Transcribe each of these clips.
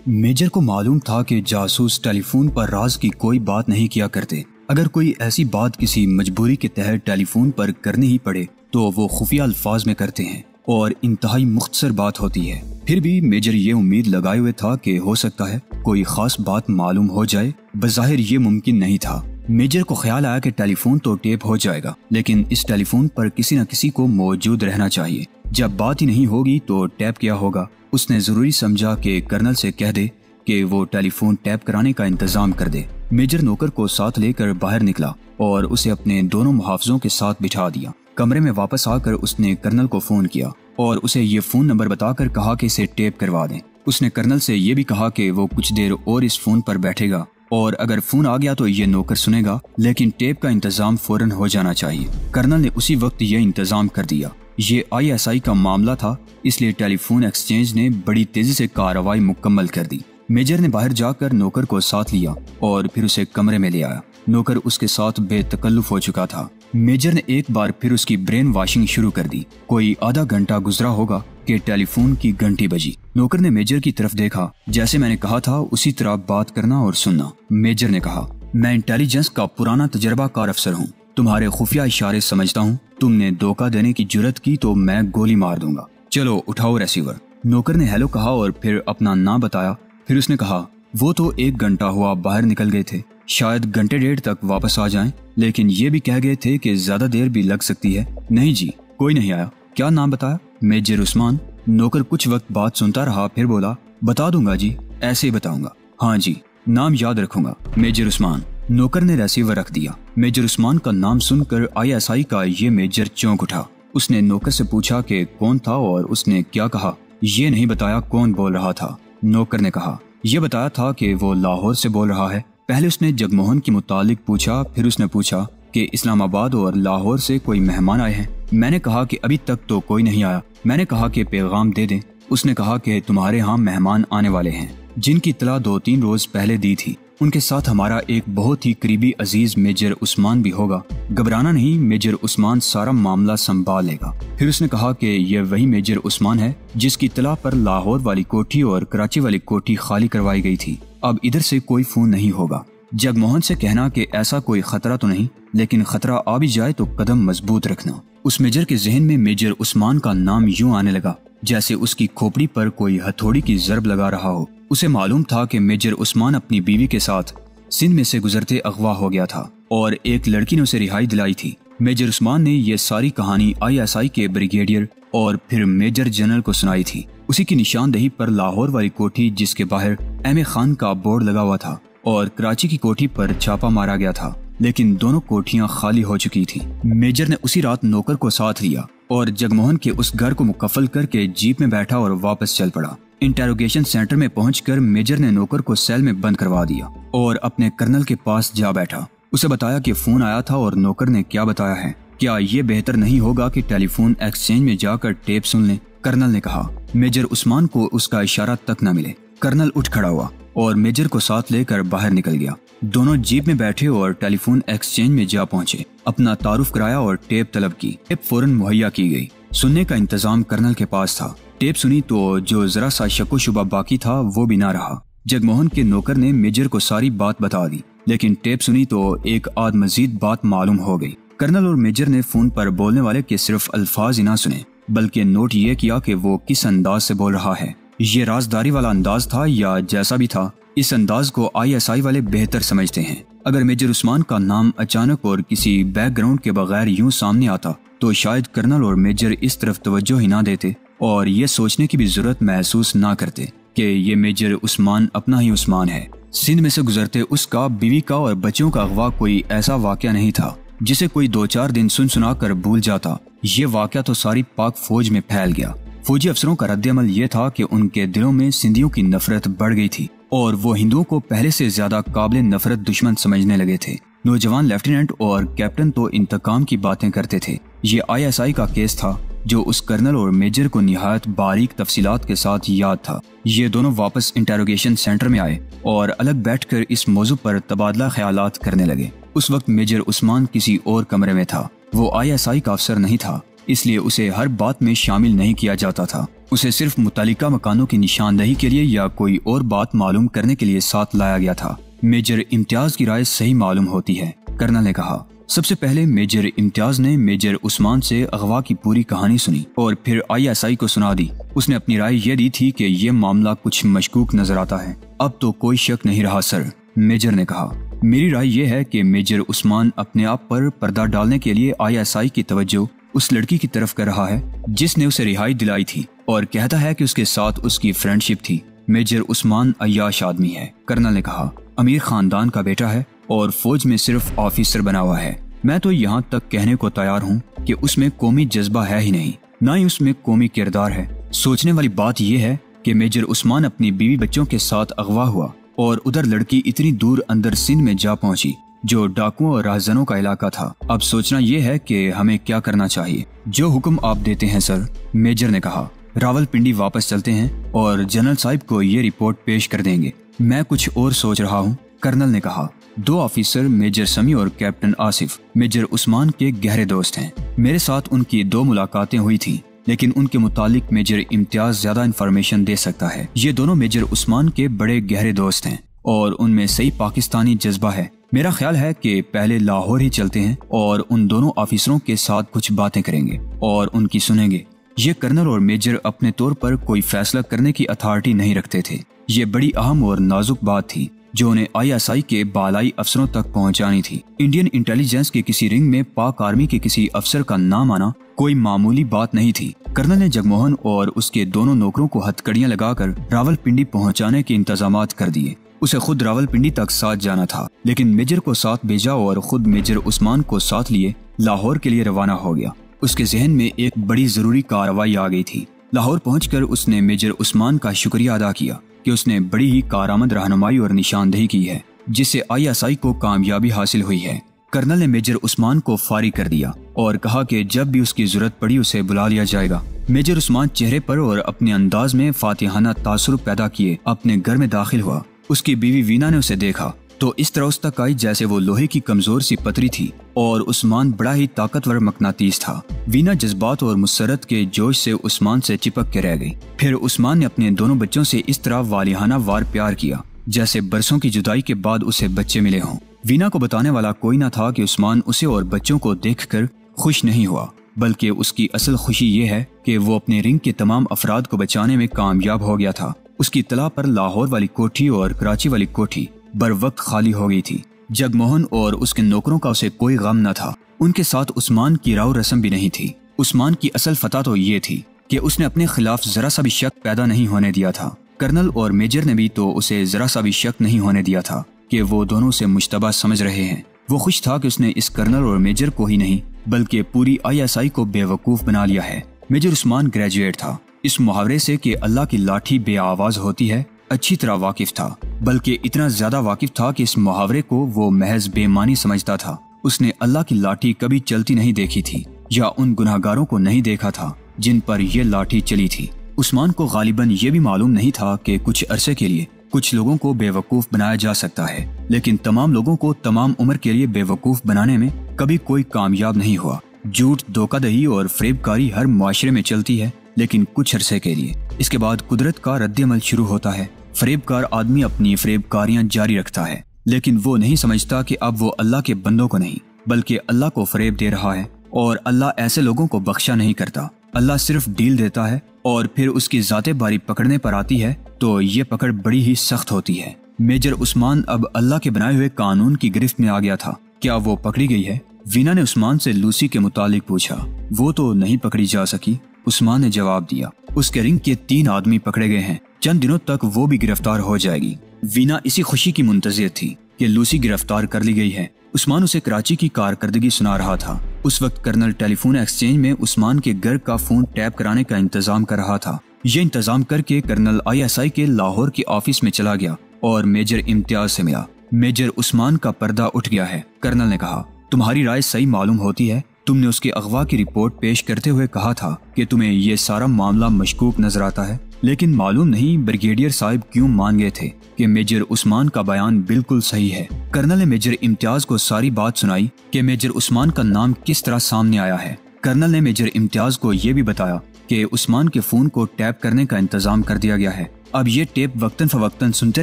Major को मालूम था कि जासूस टेलीफोन पर राज की कोई बात नहीं किया करते। अगर कोई ऐसी बात किसी मजबूरी के तहत टेलीफोन पर करनी ही पड़े तो वो खुफिया अल्फाज में करते हैं, और इंतहाई मुख्तसर बात होती है। फिर भी मेजर ये उम्मीद लगाए हुए था कि हो सकता है कोई खास बात मालूम हो जाए, बज़ाहिर ये मुमकिन नहीं था। मेजर को ख्याल आया कि टेलीफोन तो टेप हो जाएगा, लेकिन इस टेलीफोन पर किसी न किसी को मौजूद रहना चाहिए। जब बात ही नहीं होगी तो टैप क्या होगा। उसने ज़रूरी समझा कि कर्नल से कह दे कि वो टेलीफोन टैप कराने का इंतज़ाम कर दे। मेजर नौकर को साथ लेकर बाहर निकला और उसे अपने दोनों मुहावजों के साथ बिठा दिया। कमरे में वापस आकर उसने कर्नल को फ़ोन किया और उसे ये फ़ोन नंबर बताकर कहा कि इसे टेप करवा दें। उसने कर्नल से ये भी कहा कि वो कुछ देर और इस फ़ोन पर बैठेगा और अगर फ़ोन आ गया तो ये नौकर सुनेगा, लेकिन टेप का इंतज़ाम फ़ौरन हो जाना चाहिए। कर्नल ने उसी वक्त ये इंतज़ाम कर दिया। ये आईएसआई का मामला था, इसलिए टेलीफोन एक्सचेंज ने बड़ी तेज़ी से कार्रवाई मुकम्मल कर दी। मेजर ने बाहर जाकर नौकर को साथ लिया और फिर उसे कमरे में ले आया। नौकर उसके साथ बेतकल्लुफ हो चुका था। मेजर ने एक बार फिर उसकी ब्रेन वॉशिंग शुरू कर दी। कोई आधा घंटा गुजरा होगा कि टेलीफोन की घंटी बजी। नौकर ने मेजर की तरफ़ देखा। जैसे मैंने कहा था, उसी तरह बात करना और सुनना। मेजर ने कहा, मैं इंटेलिजेंस का पुराना तजर्बा कार अफसर हूँ। तुम्हारे खुफिया इशारे समझता हूँ। तुमने धोखा देने की ज़रूरत की तो मैं गोली मार दूँगा। चलो उठाओ रेसीवर नौकर ने हेलो कहा और फिर अपना नाम बताया। फिर उसने कहा वो तो एक घंटा हुआ बाहर निकल गए थे। शायद घंटे डेढ़ तक वापस आ जाएँ, लेकिन ये भी कह गए थे कि ज़्यादा देर भी लग सकती है। नहीं जी कोई नहीं आया। क्या नाम बताया? मेजर उस्मान। नौकर कुछ वक्त बात सुनता रहा फिर बोला बता दूँगा जी ऐसे ही बताऊँगा। हाँ जी नाम याद रखूँगा मेजर उस्मान। नौकर ने रेसीवर रख दिया। मेजर उस्मान का नाम सुनकर आईएसआई का ये मेजर चौंक उठा। उसने नौकर से पूछा कि कौन था और उसने क्या कहा। ये नहीं बताया कौन बोल रहा था। नौकर ने कहा यह बताया था कि वो लाहौर से बोल रहा है। पहले उसने जगमोहन के मुतालिक पूछा, फिर उसने पूछा कि इस्लामाबाद और लाहौर से कोई मेहमान आए हैं? मैंने कहा कि अभी तक तो कोई नहीं आया। मैंने कहा कि पैगाम दे दें। उसने कहा कि तुम्हारे यहाँ मेहमान आने वाले हैं, जिनकी इतला दो तीन रोज पहले दी थी। उनके साथ हमारा एक बहुत ही करीबी अज़ीज़ मेजर उस्मान भी होगा। घबराना नहीं, मेजर उस्मान सारा मामला संभाल लेगा फिर उसने कहा कि यह वही मेजर उस्मान है, जिसकी तला पर लाहौर वाली कोठी और कराची वाली कोठी खाली करवाई गई थी। अब इधर से कोई फ़ोन नहीं होगा। जगमोहन से कहना कि ऐसा कोई खतरा तो नहीं, लेकिन खतरा आ भी जाए तो कदम मज़बूत रखना। उस मेजर के जहन में मेजर उस्मान का नाम यूँ आने लगा। जैसे उसकी खोपड़ी पर कोई हथौड़ी की जरब लगा रहा हो। उसे मालूम था कि मेजर उस्मान अपनी बीवी के साथ सिंध में से गुजरते अगवा हो गया था और एक लड़की ने उसे रिहाई दिलाई थी। मेजर उस्मान ने यह सारी कहानी आईएसआई के ब्रिगेडियर और फिर मेजर जनरल को सुनाई थी। उसी की निशानदही पर लाहौर वाली कोठी जिसके बाहर एम ए खान का बोर्ड लगा हुआ था और कराची की कोठी पर छापा मारा गया था। लेकिन दोनों कोठियाँ खाली हो चुकी थी। मेजर ने उसी रात नौकर को साथ लिया। और जगमोहन के उस घर को मुकफल करके जीप में बैठा और वापस चल पड़ा। इंटेरोगेशन सेंटर में पहुंचकर मेजर ने नौकर को सेल में बंद करवा दिया और अपने कर्नल के पास जा बैठा। उसे बताया कि फ़ोन आया था और नौकर ने क्या बताया है। क्या ये बेहतर नहीं होगा कि टेलीफोन एक्सचेंज में जाकर टेप सुन लें? कर्नल ने कहा, मेजर उस्मान को उसका इशारा तक न मिले। कर्नल उठ खड़ा हुआ और मेजर को साथ लेकर बाहर निकल गया। दोनों जीप में बैठे और टेलीफोन एक्सचेंज में जा पहुँचे। अपना तारुफ कराया और टेप तलब की। टेप फ़ौरन मुहैया की गई। सुनने का इंतज़ाम कर्नल के पास था। टेप सुनी तो जो जरा सा शको शुबा बाकी था, वो भी ना रहा। जगमोहन के नौकर ने मेजर को सारी बात बता दी। लेकिन टेप सुनी तो एक आध मजीद बात मालूम हो गई। कर्नल और मेजर ने फ़ोन पर बोलने वाले के सिर्फ़ अल्फाज ही ना सुने, बल्कि नोट ये किया कि वो किस अंदाज से बोल रहा है। ये राजदारी वाला अंदाज था या जैसा भी था, इस अंदाज को आईएसआई वाले बेहतर समझते हैं। अगर मेजर उस्मान का नाम अचानक और किसी बैकग्राउंड के बगैर यूँ सामने आता तो शायद कर्नल और मेजर इस तरफ़ तवज्जो ही ना देते और ये सोचने की भी ज़रूरत महसूस ना करते कि ये मेजर उस्मान अपना ही उस्मान है। सिंध में से गुजरते उसका, बीवी का और बच्चों का अगवा कोई ऐसा वाक्य नहीं था, जिसे कोई दो चार दिन सुन सुना कर भूल जाता। ये वाक्य तो सारी पाक फौज में फैल गया। फौजी अफसरों का रद्दमल ये था कि उनके दिलों में सिंधियों की नफरत बढ़ गई थी और वो हिंदुओं को पहले से ज़्यादा काबिल नफरत दुश्मन समझने लगे थे। नौजवान लेफ्टिनेंट और कैप्टन तो इंतकाम की बातें करते थे। ये आईएसआई का केस था, जो उस कर्नल और मेजर को निहायत बारीक तफसीलात के साथ याद था। ये दोनों वापस इंटेरोगेशन सेंटर में आए और अलग बैठकर इस मौजू पर तबादला ख्याल करने लगे। उस वक्त मेजर उस्मान किसी और कमरे में था। वो आईएसआई का अफसर नहीं था। इसलिए उसे हर बात में शामिल नहीं किया जाता था। उसे सिर्फ़ मुतल मकानों की निशानदही के लिए या कोई और बात मालूम करने के लिए साथ लाया गया था। मेजर इम्तियाज़ की राय सही मालूम होती है कर्नल ने कहा। सबसे पहले मेजर इम्तियाज़ ने मेजर उस्मान से अगवा की पूरी कहानी सुनी और फिर आईएसआई को सुना दी। उसने अपनी राय ये दी थी कि ये मामला कुछ मशकूक नज़र आता है। अब तो कोई शक नहीं रहा, सर, मेजर ने कहा। मेरी राय यह है कि मेजर उस्मान अपने आप पर पर्दा डालने के लिए आईएसआई की तवज्जो उस लड़की की तरफ़ कर रहा है, जिसने उसे रिहाई दिलाई थी और कहता है कि उसके साथ उसकी फ्रेंडशिप थी। मेजर उस्मान अयाश आदमी है, कर्नल ने कहा। अमीर खानदान का बेटा है और फौज में सिर्फ़ ऑफिसर बना हुआ है। मैं तो यहाँ तक कहने को तैयार हूँ कि उसमें कौमी जज्बा है ही नहीं, न ही उसमें कौमी किरदार है। सोचने वाली बात यह है कि मेजर उस्मान अपनी बीवी बच्चों के साथ अगवा हुआ और उधर लड़की इतनी दूर अंदर सिंध में जा पहुँची। जो डाकुओं और राहजनों का इलाका था। अब सोचना यह है कि हमें क्या करना चाहिए। जो हुक्म आप देते हैं, सर, मेजर ने कहा। रावलपिंडी वापस चलते हैं और जनरल साहिब को ये रिपोर्ट पेश कर देंगे। मैं कुछ और सोच रहा हूँ, कर्नल ने कहा। दो ऑफिसर, मेजर समी और कैप्टन आसिफ, मेजर उस्मान के गहरे दोस्त हैं। मेरे साथ उनकी दो मुलाकातें हुई थी, लेकिन उनके मुतालिक मेजर इम्तियाज़ ज़्यादा इन्फॉर्मेशन दे सकता है। ये दोनों मेजर उस्मान के बड़े गहरे दोस्त हैं और उनमें सही पाकिस्तानी जज्बा है। मेरा ख्याल है कि पहले लाहौर ही चलते हैं और उन दोनों ऑफिसरों के साथ कुछ बातें करेंगे और उनकी सुनेंगे। ये कर्नल और मेजर अपने तौर पर कोई फैसला करने की अथॉरिटी नहीं रखते थे। ये बड़ी अहम और नाजुक बात थी, जो उन्हें आईएसआई के बालाई अफसरों तक पहुंचानी थी। इंडियन इंटेलिजेंस के किसी रिंग में पाक आर्मी के किसी अफसर का नाम आना कोई मामूली बात नहीं थी। कर्नल ने जगमोहन और उसके दोनों नौकरों को हथकड़ियाँ लगाकर रावलपिंडी पहुँचाने के इंतज़ाम कर दिए। उसे खुद रावलपिंडी तक साथ जाना था। लेकिन मेजर को साथ भेजा और खुद मेजर उस्मान को साथ लिए, लाहौर के लिए रवाना हो गया। उसके जहन में एक बड़ी ज़रूरी कार्रवाई आ गई थी। लाहौर पहुंचकर उसने मेजर उस्मान का शुक्रिया अदा किया कि उसने बड़ी ही कारामद रहनुमाई और निशानदेही की है, जिससे आईएसआई को कामयाबी हासिल हुई है। कर्नल ने मेजर उस्मान को फारी कर दिया और कहा कि जब भी उसकी ज़रूरत पड़ी उसे बुला लिया जाएगा। मेजर उस्मान चेहरे पर और अपने अंदाज में फातिहाना तासुर पैदा किए अपने घर में दाखिल हुआ। उसकी बीवी वीना ने उसे देखा तो इस तरह उस तक आई जैसे वो लोहे की कमज़ोर सी पतरी थी और उस्मान बड़ा ही ताकतवर मकनातीस था। वीना जज्बात और मुसरत के जोश से उस्मान से चिपक के रह गई। फिर उस्मान ने अपने दोनों बच्चों से इस तरह वालिहाना वार प्यार किया, जैसे बरसों की जुदाई के बाद उसे बच्चे मिले हों। वीना को बताने वाला कोई ना था कि उस्मान उसे और बच्चों को देखकर खुश नहीं हुआ, बल्कि उसकी असल खुशी ये है कि वो अपने रिंग के तमाम अफराद को बचाने में कामयाब हो गया था। उसकी तला पर लाहौर वाली कोठी और कराची वाली कोठी बर वक्त खाली हो गई थी। जगमोहन और उसके नौकरों का उसे कोई गम न था। उनके साथ उस्मान की राव रस्म भी नहीं थी। उस्मान की असल फतह तो ये थी कि उसने अपने खिलाफ जरा सा भी शक पैदा नहीं होने दिया था। कर्नल और मेजर ने भी तो उसे जरा सा भी शक नहीं होने दिया था कि वो दोनों से मुशतबा समझ रहे हैं। वो खुश था कि उसने इस कर्नल और मेजर को ही नहीं, बल्कि पूरी आईएसआई को बेवकूफ़ बना लिया है। मेजर उस्मान ग्रेजुएट था। इस मुहावरे से कि अल्लाह की लाठी बे होती है, अच्छी तरह वाकिफ था, बल्कि इतना ज़्यादा वाकिफ था कि इस मुहावरे को वो महज बेमानी समझता था। उसने अल्लाह की लाठी कभी चलती नहीं देखी थी, या उन गुनाहगारों को नहीं देखा था, जिन पर यह लाठी चली थी। उस्मान को गालिबन ये भी मालूम नहीं था कि कुछ अरसे के लिए कुछ लोगों को बेवकूफ़ बनाया जा सकता है, लेकिन तमाम लोगों को तमाम उम्र के लिए बेवकूफ़ बनाने में कभी कोई कामयाब नहीं हुआ। झूठ धोखादही और फ्रेबकारी हर माशरे में चलती है लेकिन कुछ अरसे के लिए। इसके बाद कुदरत का रद्दमल शुरू होता है। फरेबकार आदमी अपनी फरेबकारियाँ जारी रखता है। लेकिन वो नहीं समझता कि अब वो अल्लाह के बंदों को नहीं, बल्कि अल्लाह को फरेब दे रहा है और अल्लाह ऐसे लोगों को बख्शा नहीं करता। अल्लाह सिर्फ़ डील देता है और फिर उसकी जाते बारी पकड़ने पर आती है तो ये पकड़ बड़ी ही सख्त होती है। मेजर उस्मान अब अल्लाह के बनाए हुए कानून की गिरफ्त में आ गया था। क्या वो पकड़ी गई है? वीना ने उस्मान से लूसी के मुतालिक पूछा। वो तो नहीं पकड़ी जा सकी। उस्मान ने जवाब दिया, उसके रिंग के तीन आदमी पकड़े गए हैं। चंद दिनों तक वो भी गिरफ़्तार हो जाएगी। वीना इसी खुशी की मुंतजर थी कि लूसी गिरफ़्तार कर ली गई है। उस्मान उसे कराची की कारकर्दगी सुना रहा था। उस वक्त कर्नल टेलीफोन एक्सचेंज में उस्मान के घर का फ़ोन टैप कराने का इंतज़ाम कर रहा था। ये इंतज़ाम करके कर्नल आईएसआई के लाहौर के ऑफ़िस में चला गया और मेजर इम्तियाज़ से मिला। मेजर उस्मान का पर्दा उठ गया है। कर्नल ने कहा, तुम्हारी राय सही मालूम होती है तुमने उसके अगवा की रिपोर्ट पेश करते हुए कहा था कि तुम्हें ये सारा मामला मशकूक नज़र आता है। लेकिन मालूम नहीं ब्रिगेडियर साहब क्यों मान गए थे कि मेजर उस्मान का बयान बिल्कुल सही है। कर्नल ने मेजर इम्तियाज़ को सारी बात सुनाई कि मेजर उस्मान का नाम किस तरह सामने आया है। कर्नल ने मेजर इम्तियाज़ को ये भी बताया कि उस्मान के फ़ोन को टैप करने का इंतज़ाम कर दिया गया है। अब ये टेप वक्तन फवक्तन सुनते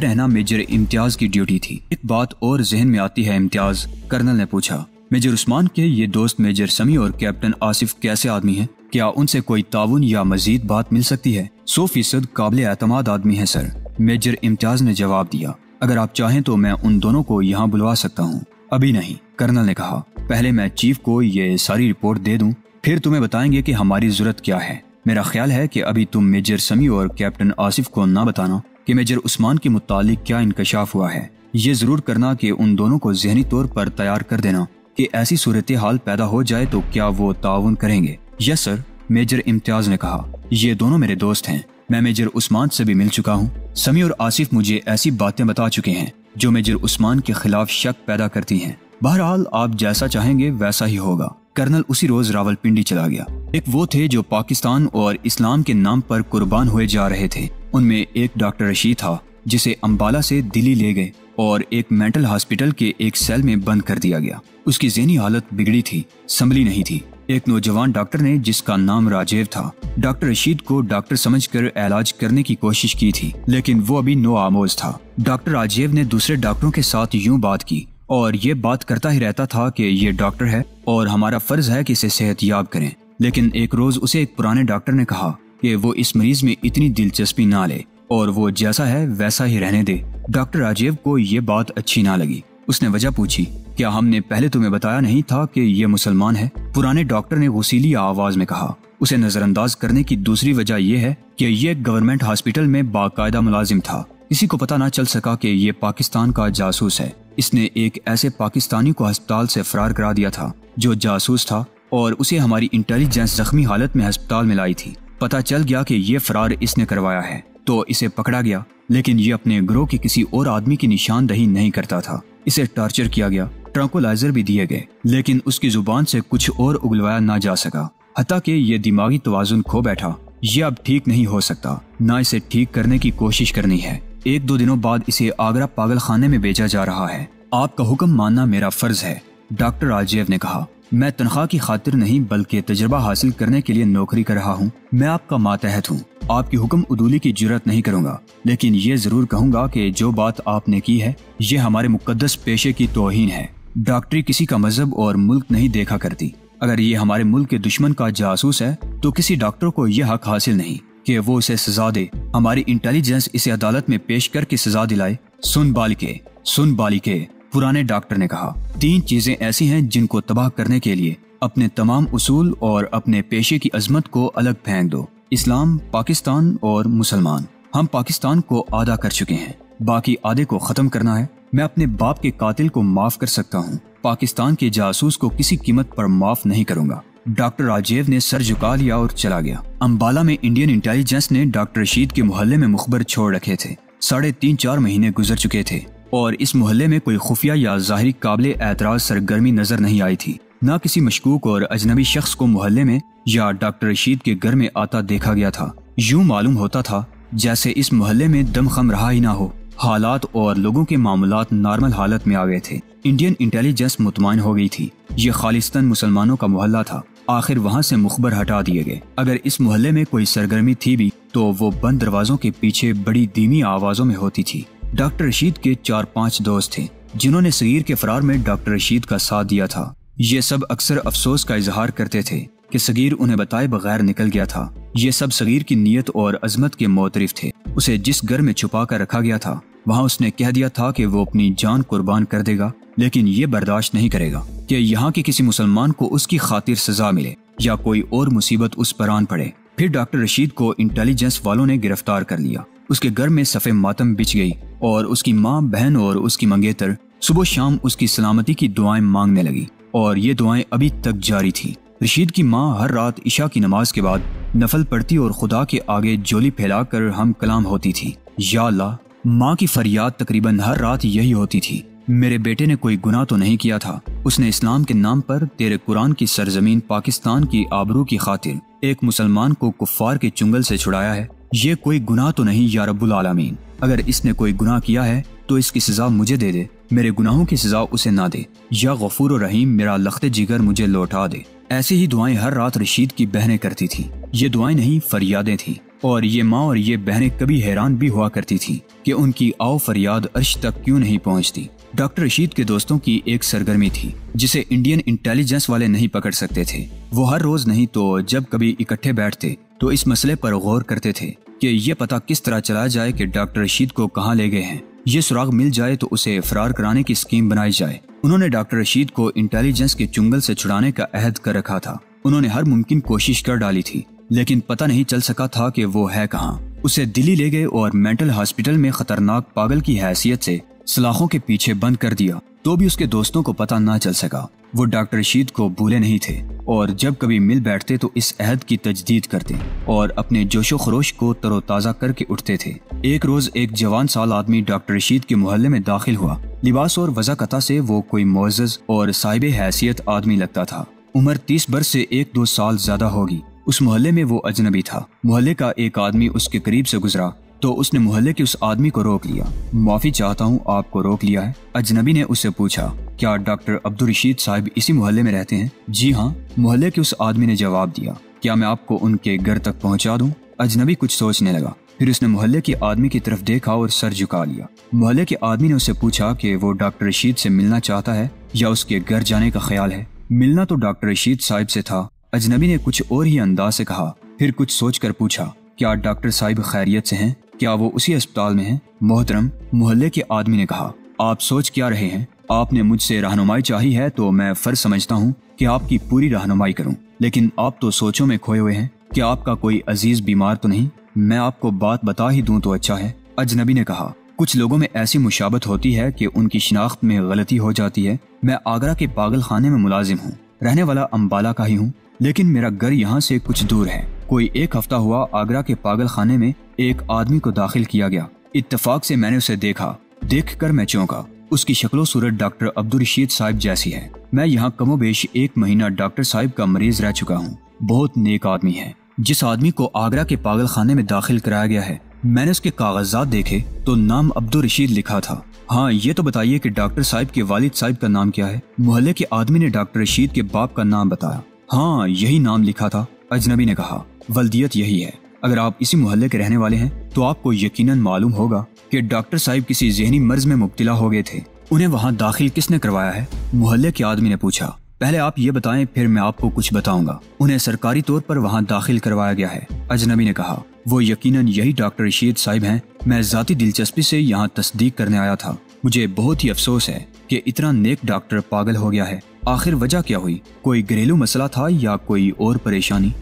रहना मेजर इम्तियाज़ की ड्यूटी थी। एक बात और जहन में आती है इम्तियाज़, कर्नल ने पूछा। मेजर उस्मान के ये दोस्त मेजर समी और कैप्टन आसिफ कैसे आदमी हैं? क्या उनसे कोई ताउन या मजीद बात मिल सकती है? सौ फ़ीसद काबिल एतमाद आदमी है, सर। मेजर इम्तियाज़ ने जवाब दिया, अगर आप चाहें तो मैं उन दोनों को यहाँ बुलवा सकता हूँ। अभी नहीं, कर्नल ने कहा, पहले मैं चीफ को ये सारी रिपोर्ट दे दूँ, फिर तुम्हें बताएँगे कि हमारी ज़रूरत क्या है। मेरा ख्याल है कि अभी तुम मेजर समी और कैप्टन आसिफ को ना बताना कि मेजर उस्मान के मुतालिक क्या इंकशाफ हुआ है। ये ज़रूर करना कि उन दोनों को जहनी तौर पर तैयार कर देना। कि ऐसी सूरत हाल पैदा हो जाए तो क्या वो ताउन करेंगे? यस सर मेजर इम्तियाज़ ने कहा। ये दोनों मेरे दोस्त हैं। मैं मेजर उस्मान से भी मिल चुका हूँ। समी और आसिफ मुझे ऐसी बातें बता चुके हैं, जो मेजर उस्मान के खिलाफ शक पैदा करती हैं। बहरहाल, आप जैसा चाहेंगे वैसा ही होगा। कर्नल उसी रोज रावलपिंडी चला गया। एक वो थे जो पाकिस्तान और इस्लाम के नाम पर कुर्बान हुए जा रहे थे। उनमें एक डॉक्टर रशीद था, जिसे अम्बाला से दिल्ली ले गए। और एक मेंटल हॉस्पिटल के एक सेल में बंद कर दिया गया। उसकी जहनी हालत बिगड़ी थी, संभली नहीं थी। एक नौजवान डॉक्टर ने, जिसका नाम राजेव था, डॉक्टर रशीद को डॉक्टर समझकर इलाज करने की कोशिश की थी, लेकिन वो अभी नो आमोज था। डॉक्टर राजेव ने दूसरे डॉक्टरों के साथ यूँ बात की, और ये बात करता ही रहता था कि ये डॉक्टर है, और हमारा फ़र्ज़ है कि इसे सेहत याब करें। लेकिन एक रोज उसे एक पुराने डॉक्टर ने कहा कि वो इस मरीज़ में इतनी दिलचस्पी ना ले। और वो जैसा है, वैसा ही रहने दे। डॉक्टर राजीव को ये बात अच्छी ना लगी। उसने वजह पूछी, क्या हमने पहले तुम्हें बताया नहीं था कि ये मुसलमान है? पुराने डॉक्टर ने वसीली आवाज़ में कहा, उसे नजरअंदाज करने की दूसरी वजह यह है कि ये गवर्नमेंट हॉस्पिटल में बाकायदा मुलाजिम था। किसी को पता ना चल सका कि ये पाकिस्तान का जासूस है। इसने एक ऐसे पाकिस्तानी को अस्पताल से फरार करा दिया था, जो जासूस था और उसे हमारी इंटेलिजेंस जख्मी हालत में अस्पताल में लाई थी। पता चल गया कि ये फरार इसने करवाया है। तो इसे पकड़ा गया, लेकिन ये अपने ग्रोह के किसी और आदमी की निशानदही नहीं करता था। इसे टॉर्चर किया गया ट्रंकोलाइजर भी दिए गए, लेकिन उसकी ज़ुबान से कुछ और उगलवाया ना जा सका। हता कि ये दिमागी तोजुन खो बैठा, ये अब ठीक नहीं हो सकता, ना इसे ठीक करने की कोशिश करनी है। एक दो दिनों बाद इसे आगरा पागल खाने में भेजा जा रहा है। आपका हुक्म मानना मेरा फ़र्ज़ है, डॉक्टर राजीव ने कहा। मैं तनख्वाह की खातिर नहीं, बल्कि तजर्बा हासिल करने के लिए नौकरी कर रहा हूँ। मैं आपका मातहत हूँ। आपकी हुक्म उदूली की ज़रूरत नहीं करूँगा, लेकिन ये ज़रूर कहूँगा कि जो बात आपने की है, ये हमारे मुकदस पेशे की तोहिन है। डॉक्टरी किसी का मज़हब और मुल्क नहीं देखा करती। अगर ये हमारे मुल्क के दुश्मन का जासूस है तो किसी डॉक्टर को यह हक हासिल नहीं कि वो उसे सजा दे। हमारी इंटेलिजेंस इसे अदालत में पेश करके सजा दिलाए। सुन बालिके सुन बालिके, पुराने डॉक्टर ने कहा। तीन चीज़ें ऐसी हैं जिनको तबाह करने के लिए अपने तमाम उसूल और अपने पेशे की अजमत को अलग फेंक दो। इस्लाम, पाकिस्तान और मुसलमान। हम पाकिस्तान को आधा कर चुके हैं। बाकी आधे को खत्म करना है। मैं अपने बाप के कातिल को माफ़ कर सकता हूँ। पाकिस्तान के जासूस को किसी कीमत पर माफ़ नहीं करूँगा। डॉक्टर राजेव ने सर झुका लिया और चला गया। अम्बाला में इंडियन इंटेलिजेंस ने डॉक्टर रशीद के मोहल्ले में मुखबर छोड़ रखे थे। साढ़े तीन चार महीने गुजर चुके थे। और इस मोहल्ले में कोई खुफिया या जाहरी काबिल एतराज़ सरगर्मी नज़र नहीं आई थी। न किसी मशकूक और अजनबी शख्स को मोहल्ले में या डॉक्टर रशीद के घर में आता देखा गया था। यूँ मालूम होता था, जैसे इस मोहल्ले में दम खम रहा ही ना हो। हालात और लोगों के मामूलात नॉर्मल हालत में आ गए थे। इंडियन इंटेलिजेंस मुतमान हो गई थी। ये खालिस्तान मुसलमानों का मोहल्ला था। आखिर वहाँ से मुखबर हटा दिए गए। अगर इस मोहल्ले में कोई सरगर्मी थी भी तो वो बंद दरवाजों के पीछे बड़ी धीमी आवाजों में होती थी। डॉक्टर रशीद के चार पाँच दोस्त थे, जिन्होंने सगीर के फरार में डॉक्टर रशीद का साथ दिया था। ये सब अक्सर अफसोस का इजहार करते थे कि सगीर उन्हें बताए बगैर निकल गया था। ये सब सगीर की नीयत और अजमत के मोतरफ थे। उसे जिस घर में छुपा कर रखा गया था, वहाँ उसने कह दिया था कि वो अपनी जान कुर्बान कर देगा, लेकिन ये बर्दाश्त नहीं करेगा कि यहाँ के किसी मुसलमान को उसकी खातिर सजा मिले या कोई और मुसीबत उस पर आन पड़े। फिर डॉक्टर रशीद को इंटेलिजेंस वालों ने गिरफ़्तार कर लिया। उसके घर में सफ़े मातम बिछ गई और उसकी माँ, बहन और उसकी मंगेतर सुबह शाम उसकी सलामती की दुआएँ मांगने लगी। और ये दुआएँ अभी तक जारी थी। रशीद की माँ हर रात ईशा की नमाज़ के बाद नफल पढ़ती और खुदा के आगे जोली फैलाकर हम कलाम होती थी। या माँ की फरियाद तकरीबन हर रात यही होती थी। मेरे बेटे ने कोई गुनाह तो नहीं किया था। उसने इस्लाम के नाम पर तेरे कुरान की सरजमीन पाकिस्तान की आबरू की खातिर एक मुसलमान को कुफ्फार के चुंगल से छुड़ाया है। ये कोई गुनाह तो नहीं, या रब्बुल आलमीन। अगर इसने कोई गुनाह किया है तो इसकी सजा मुझे दे दे। मेरे गुनाहों की सजा उसे ना दे। या गफूर रहीम मेरा लखते जिगर मुझे लौटा दे। ऐसी ही दुआएँ हर रात रशीद की बहनें करती थी। ये दुआएँ नहीं, फरियादें थी। और ये माँ और ये बहनें कभी हैरान भी हुआ करती थी कि उनकी आओ फरियाद अर्श तक क्यों नहीं पहुँचती। डॉक्टर रशीद के दोस्तों की एक सरगर्मी थी, जिसे इंडियन इंटेलिजेंस वाले नहीं पकड़ सकते थे। वो हर रोज नहीं तो जब कभी इकट्ठे बैठते तो इस मसले पर गौर करते थे। कि ये पता किस तरह चलाया जाए कि डॉक्टर रशीद को कहाँ ले गए हैं। ये सुराग मिल जाए तो उसे फरार कराने की स्कीम बनाई जाए। उन्होंने डॉक्टर रशीद को इंटेलिजेंस के चुंगल से छुड़ाने का अहद कर रखा था। उन्होंने हर मुमकिन कोशिश कर डाली थी, लेकिन पता नहीं चल सका था कि वो है कहाँ। उसे दिल्ली ले गए और मेंटल हॉस्पिटल में खतरनाक पागल की हैसियत से सलाखों के पीछे बंद कर दिया। तो भी उसके दोस्तों को पता ना चल सका। वो डॉक्टर रशीद को भूले नहीं थे और जब कभी मिल बैठते तो इस अहद की तजदीद करते और अपने जोशो खरोश को तरोताज़ा करके उठते थे। एक रोज एक जवान साल आदमी डॉक्टर रशीद के मोहल्ले में दाखिल हुआ। लिबास और वजाकता से वो कोई मोजज और साहिब हैसियत आदमी लगता था। उम्र तीस बरस से एक दो साल ज़्यादा होगी। उस मोहल्ले में वो अजनबी था। मोहल्ले का एक आदमी उसके करीब से गुजरा। तो उसने मोहल्ले के उस आदमी को रोक लिया। माफ़ी चाहता हूँ, आपको रोक लिया है। अजनबी ने उससे पूछा, क्या डॉक्टर अब्दुल रशीद साहब इसी मोहल्ले में रहते हैं? जी हाँ मोहल्ले के उस आदमी ने जवाब दिया, क्या मैं आपको उनके घर तक पहुँचा दूँ? अजनबी कुछ सोचने लगा, फिर उसने मोहल्ले के आदमी की तरफ़ देखा और सर झुका लिया। मोहल्ले के आदमी ने उससे पूछा कि वो डॉक्टर रशीद से मिलना चाहता है या उसके घर जाने का ख्याल है? मिलना तो डॉक्टर रशीद साहिब से था। अजनबी ने कुछ और ही अंदाज से कहा, फिर कुछ सोच कर पूछा, क्या डॉक्टर साहिब खैरियत से हैं? क्या वो उसी अस्पताल में है? मोहतरम, मोहल्ले के आदमी ने कहा, आप सोच क्या रहे हैं? आपने मुझसे रहनुमाई चाही है तो मैं फ़र्ज़ समझता हूँ कि आपकी पूरी रहनुमाई करूँ। लेकिन आप तो सोचों में खोए हुए हैं कि आपका कोई अज़ीज़ बीमार तो नहीं? मैं आपको बात बता ही दूँ तो अच्छा है, अजनबी ने कहा। कुछ लोगों में ऐसी मुशाबत होती है कि उनकी शिनाख्त में गलती हो जाती है। मैं आगरा के पागल खाने में मुलाजिम हूँ, रहने वाला अम्बाला का ही हूँ, लेकिन मेरा घर यहाँ से कुछ दूर है। कोई एक हफ़्ता हुआ आगरा के पागल खाने में एक आदमी को दाखिल किया गया। इत्तेफाक से मैंने उसे देखा। देख कर मैं चौंका। उसकी शक्लो सूरत डॉक्टर अब्दुल रशीद साहिब जैसी है। मैं यहाँ कमोबेश एक महीना डॉक्टर साहिब का मरीज़ रह चुका हूँ। बहुत नेक आदमी है। जिस आदमी को आगरा के पागल खाने में दाखिल कराया गया है, मैंने उसके कागजात देखे तो नाम अब्दुल रशीद लिखा था। हाँ ये तो बताइए कि डॉक्टर साहिब के वालिद साहिब का नाम क्या है? मोहल्ले के आदमी ने डॉक्टर रशीद के बाप का नाम बताया। हाँ यही नाम लिखा था, अजनबी ने कहा। वल्दियत यही है। अगर आप इसी मोहल्ले के रहने वाले हैं तो आपको यकीनन मालूम होगा कि डॉक्टर साहिब किसी जहनी मर्ज में मुब्तला हो गए थे। उन्हें वहाँ दाखिल किसने करवाया है? मोहल्ले के आदमी ने पूछा। पहले आप ये बताएँ, फिर मैं आपको कुछ बताऊँगा। उन्हें सरकारी तौर पर वहाँ दाखिल करवाया गया है, अजनबी ने कहा। वो यकीनन यही डॉक्टर रशीद साहिब हैं। मैं जाती दिलचस्पी से यहाँ तस्दीक करने आया था। मुझे बहुत ही अफसोस है कि इतना नेक डॉक्टर पागल हो गया है। आखिर वजह क्या हुई? कोई घरेलू मसला था या कोई और परेशानी?